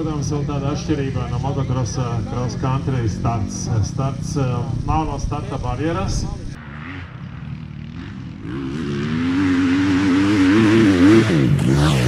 protams, vēl tāda atšķirība no motocrossa eh, cross country starts. Eh, starts eh, nav no starta barjeras. Yeah.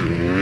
Bye.